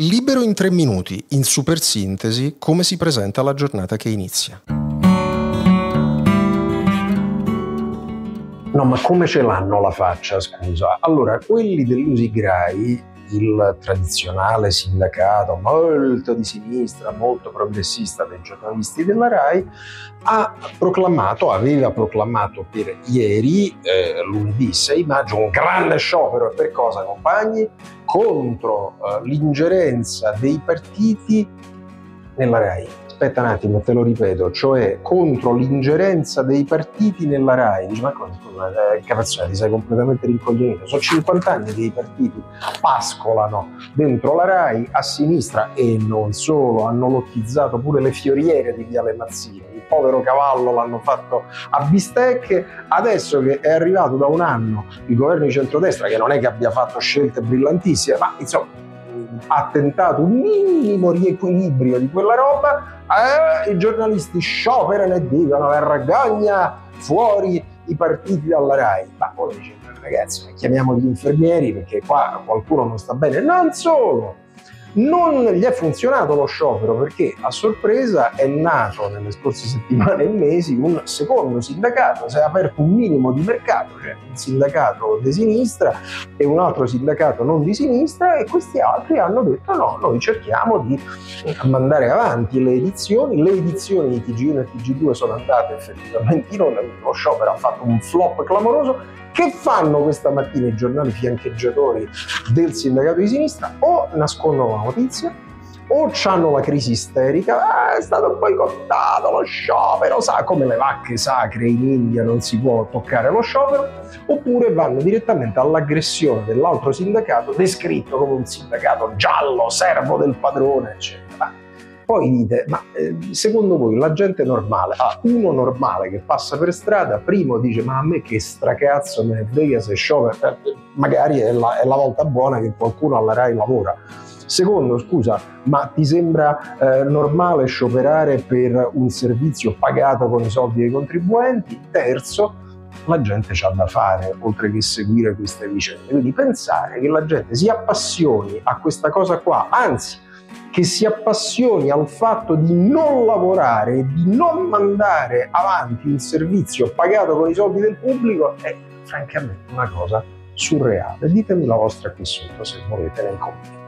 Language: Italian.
Libero in tre minuti, in super sintesi, come si presenta la giornata che inizia. No, ma come ce l'hanno la faccia, scusa? Allora, quelli dell'Usigrai il tradizionale sindacato molto di sinistra, molto progressista dei giornalisti della RAI, ha proclamato, aveva proclamato per ieri, eh, lunedì 6 maggio, un grande sciopero. Per cosa, compagni? Contro eh, l'ingerenza dei partiti nella RAI aspetta un attimo, te lo ripeto, cioè contro l'ingerenza dei partiti nella RAI. Ma come scusa, eh, ti sei completamente rincoglionito. Sono 50 anni che i partiti pascolano dentro la RAI a sinistra e non solo, hanno lottizzato pure le fioriere di Viale Mazzini. Il povero cavallo l'hanno fatto a bistecche. Adesso che è arrivato da un anno il governo di centrodestra, che non è che abbia fatto scelte brillantissime, ma insomma ha tentato un minimo riequilibrio di quella roba, eh, i giornalisti scioperano e dicono vergogna fuori i partiti dalla RAI. Ma poi dice ragazzi, chiamiamo gli infermieri perché qua qualcuno non sta bene. Non solo, non gli è funzionato lo sciopero perché a sorpresa è nato nelle scorse settimane e mesi un secondo sindacato, si è aperto un minimo di mercato, cioè un sindacato di sinistra e un altro sindacato non di sinistra e questi altri hanno detto no, noi cerchiamo di mandare avanti le edizioni, le edizioni di TG1 e TG2 sono andate effettivamente in onda, lo sciopero ha fatto un flop clamoroso che fanno questa mattina i giornali fiancheggiatori del sindacato di sinistra? O nascondono la notizia, o hanno la crisi isterica, ah, è stato boicottato lo sciopero, sa come le vacche sacre in India non si può toccare lo sciopero, oppure vanno direttamente all'aggressione dell'altro sindacato, descritto come un sindacato giallo, servo del padrone, eccetera. Poi dite, ma eh, secondo voi la gente normale, ah, uno normale che passa per strada, primo dice, ma a me che stracazzo me ne frega se sciopero, eh, magari è la, è la volta buona che qualcuno alla RAI lavora. Secondo, scusa, ma ti sembra eh, normale scioperare per un servizio pagato con i soldi dei contribuenti? Terzo, la gente c'ha da fare oltre che seguire queste vicende. Quindi pensare che la gente si appassioni a questa cosa qua, anzi che si appassioni al fatto di non lavorare e di non mandare avanti un servizio pagato con i soldi del pubblico è francamente una cosa surreale. Ditemi la vostra qui sotto se volete nei commenti.